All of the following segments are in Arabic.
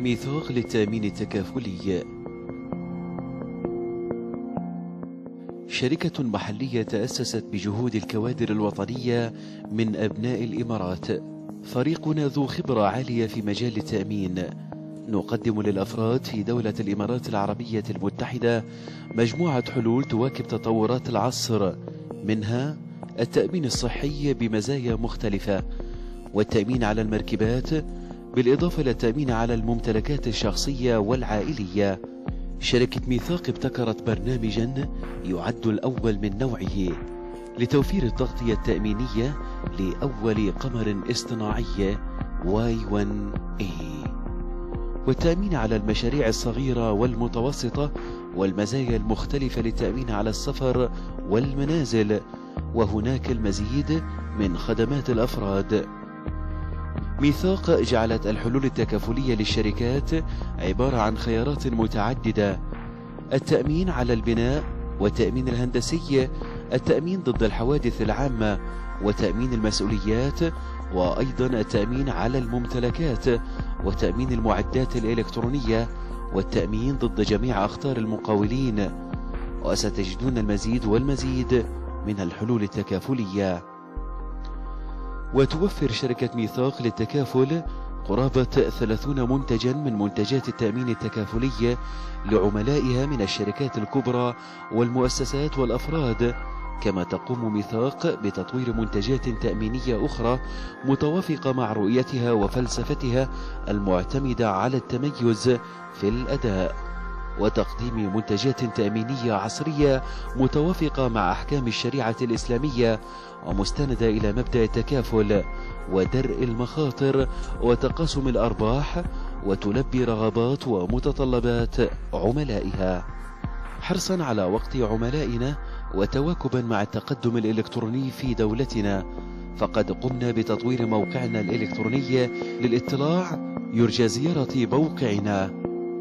ميثاق للتأمين التكافلي. شركة محلية تأسست بجهود الكوادر الوطنية من أبناء الإمارات. فريقنا ذو خبرة عالية في مجال التأمين. نقدم للأفراد في دولة الإمارات العربية المتحدة مجموعة حلول تواكب تطورات العصر. منها التأمين الصحي بمزايا مختلفة والتأمين على المركبات بالإضافة إلى التأمين على الممتلكات الشخصية والعائلية شركة ميثاق ابتكرت برنامجا يعد الأول من نوعه لتوفير التغطية التأمينية لأول قمر اصطناعي واي 1 a والتأمين على المشاريع الصغيرة والمتوسطة والمزايا المختلفة للتأمين على السفر والمنازل وهناك المزيد من خدمات الأفراد. ميثاق جعلت الحلول التكافلية للشركات عبارة عن خيارات متعددة. التأمين على البناء والتأمين الهندسي التأمين ضد الحوادث العامة وتأمين المسؤوليات وأيضا التأمين على الممتلكات وتأمين المعدات الإلكترونية والتأمين ضد جميع أخطار المقاولين. وستجدون المزيد والمزيد من الحلول التكافلية. وتوفر شركة ميثاق للتكافل قرابة 30 منتجا من منتجات التأمين التكافلي لعملائها من الشركات الكبرى والمؤسسات والأفراد كما تقوم ميثاق بتطوير منتجات تأمينية أخرى متوافقة مع رؤيتها وفلسفتها المعتمدة على التميز في الأداء. وتقديم منتجات تأمينية عصرية متوافقة مع أحكام الشريعة الإسلامية ومستندة إلى مبدأ التكافل ودرء المخاطر وتقاسم الأرباح وتلبي رغبات ومتطلبات عملائها. حرصا على وقت عملائنا وتواكبا مع التقدم الإلكتروني في دولتنا فقد قمنا بتطوير موقعنا الإلكتروني للاطلاع يرجى زيارة موقعنا.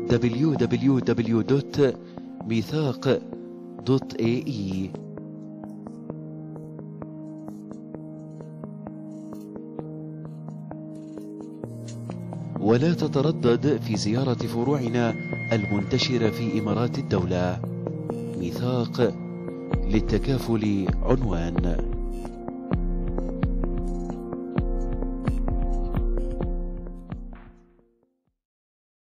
www.ميثاق.ae ولا تتردد في زيارة فروعنا المنتشرة في إمارات الدولة. ميثاق للتكافل عنوان.